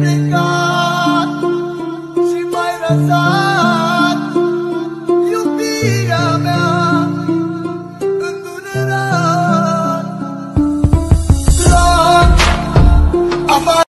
plecat și mai răsat iubirea mea îndurerat. Drag,